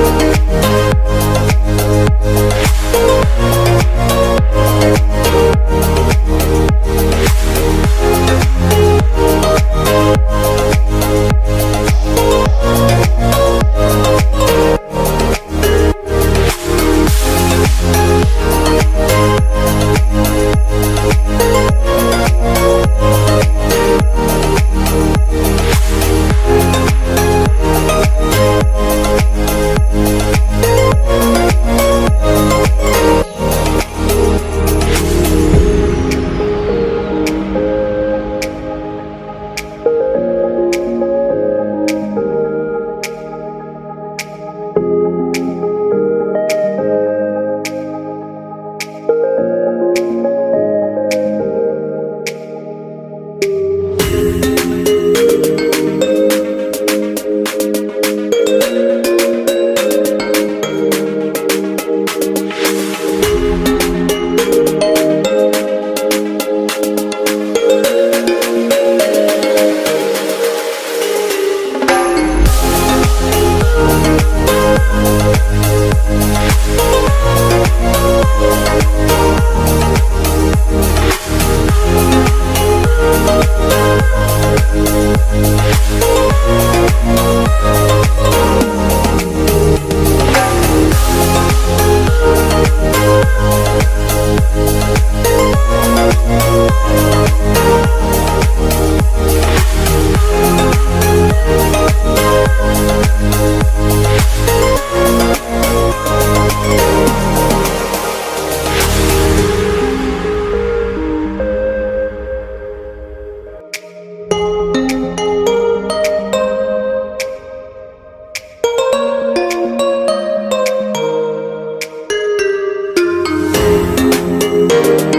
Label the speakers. Speaker 1: Thank Thank you.